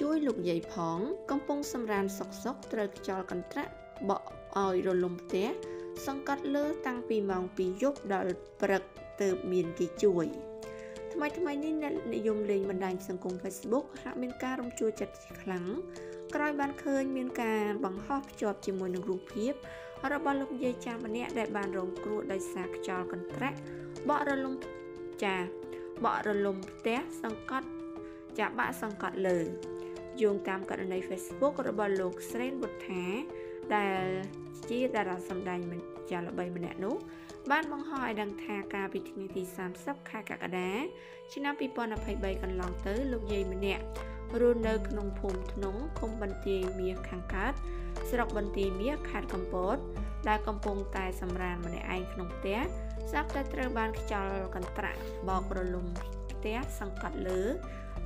ជួយលោកយាយផង កំពុងសម្រានសុកសុកត្រូវខ្យល់កន្ត្រាក់បក់ឲ្យរលំផ្ទះសង្កត់លើតាំងពីម៉ោង2យប់ដល់ព្រឹកទើបមានគេជួយថ្មីថ្មីនេះអ្នកនិយមលេងបណ្ដាញសង្គម Facebook ហាក់មានការរំជួលចិត្តខ្លាំងក្រោយបានឃើញមានការបង្ហោះភ្ជាប់ជាមួយនឹងរូបភាពរបស់លោកយាយចាស់ម្នាក់ដែលបានរងគ្រោះដោយសារខ្យល់កន្ត្រាក់បក់រលំចាបក់រលំផ្ទះសង្កត់ចាបាក់សង្កត់លើ យោងតាមករណី Facebook របស់លោកស្រេនវុធាដែលជាតារាសម្ដែងចាល្បីម្នាក់នោះបានបង្ហោះឲ្យដឹងថាកាលពីថ្ងៃទី30ខែកក្កដាឆ្នាំ2023កន្លងទៅលោកយាយម្នាក់រស់នៅក្នុងភូមិធ្នងឃុំបន្ទាយមាសខាងកើតស្រុកបន្ទាយមាសខេត្តកំពតដែលកំពុងតែសម្រានម្នាក់ឯងក្នុងផ្ទះស្រាប់តែត្រូវបានខ្យល់កន្ត្រាក់បោករលំផ្ទះសង្កត់លើ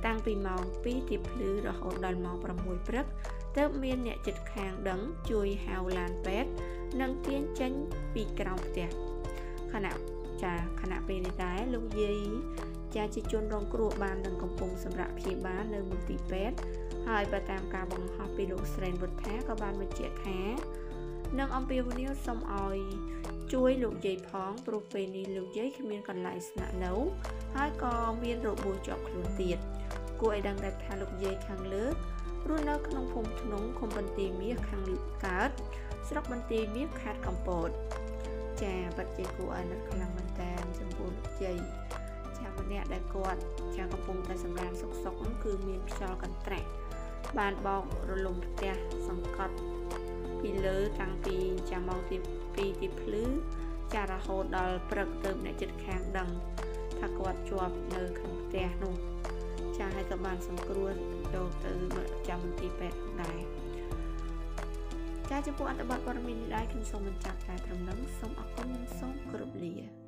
តាំងពីម៉ោង2ទៀបភ្លឺរហូតដល់ម៉ោង6ព្រឹកទើបមានអ្នកចិត្តខាងដឹងជួយហៅឡានពេទ្យនិងទាញចេញពីក្រោមផ្ទះខណៈចាខណៈពេលនេះដែរលោកយាយចាជាជនរងគ្រោះបាននឹងកំពុងសម្រាប់ព្យាបាលនៅមន្ទីរពេទ្យហើយបើតាមការបង្ហោះពីលោកស្រេនវុទ្ធាក៏បានបញ្ជាក់ថានឹងអំពាវនាវសូមឲ្យជួយលោកយាយផងព្រោះពេលនេះលោកយាយគ្មានកន្លែងស្នាក់នៅហើយក៏មានរបួសជាប់ខ្លួនទៀត គួរឲ្យដឹងដែរថាលោកយាយខាងលើរស់នៅក្នុងភូមិធ្នងឃុំបន្ទាយមាសខាងកើតស្រុកបន្ទាយមាសខេត្តកំពតចាបាត់ជាគួរអាណិតខ្លាំងមែនតើចំពោះលោកជ័យចាម្នាក់ដែលគាត់ចាកំពុងតែសម្រានសុកសុកគឺមានខ្យល់កន្ត្រាក់បានបោករលំផ្ទះសង្កត់ពីលើតាំងពីចាំម៉ោងទី2ទីភ្លឺចារហូតដល់ព្រឹកទៅអ្នកចិត្តខាងដឹងថាគាត់ជាប់នៅក្នុងផ្ទះនោះចាហើយ ក៏បានសង្គ្រោះយកទៅចាំមន្ទីរពេទ្យដែរចាចំពោះអត្ថបទព័ត៌មាននេះដែរខ្ញុំសូមបញ្ចប់តែត្រឹមនេះសូមអរគុណនិងសូមគោរពលា